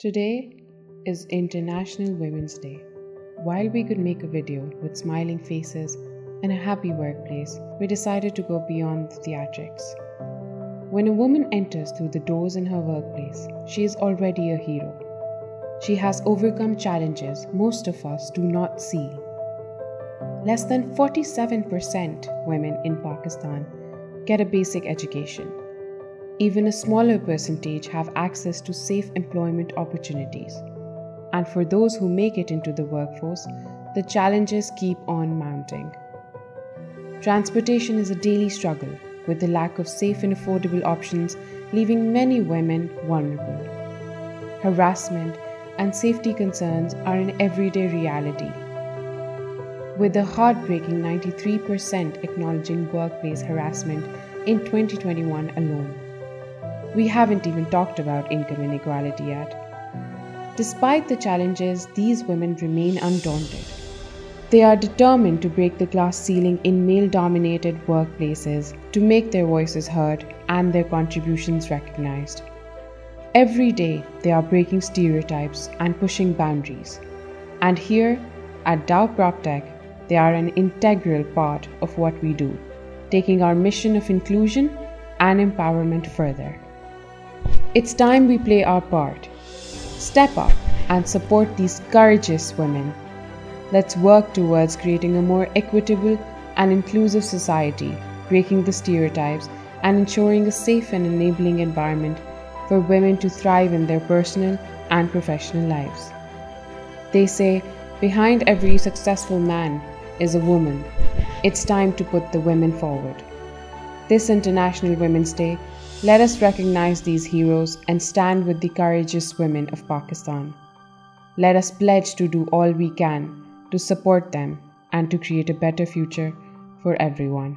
Today is International Women's Day. While we could make a video with smiling faces and a happy workplace, we decided to go beyond the theatrics. When a woman enters through the doors in her workplace, she is already a hero. She has overcome challenges most of us do not see. Less than 47% women in Pakistan get a basic education even a smaller percentage have access to safe employment opportunities. And for those who make it into the workforce, the challenges keep on mounting. Transportation is a daily struggle, with the lack of safe and affordable options leaving many women vulnerable. Harassment and safety concerns are an everyday reality. With a heartbreaking 93% acknowledging workplace harassment in 2021 alone. We haven't even talked about income inequality yet. Despite the challenges, these women remain undaunted. They are determined to break the glass ceiling in male dominated workplaces to make their voices heard and their contributions recognized. Every day, they are breaking stereotypes and pushing boundaries. And here at DAO PropTech, they are an integral part of what we do, taking our mission of inclusion and empowerment further. It's time we play our part. Step up and support these courageous women. Let's work towards creating a more equitable and inclusive society, breaking the stereotypes, and ensuring a safe and enabling environment for women to thrive in their personal and professional lives. They say, behind every successful man is a woman. It's time to put the women forward. This International Women's Day let us recognize these heroes and stand with the courageous women of Pakistan. Let us pledge to do all we can to support them and to create a better future for everyone.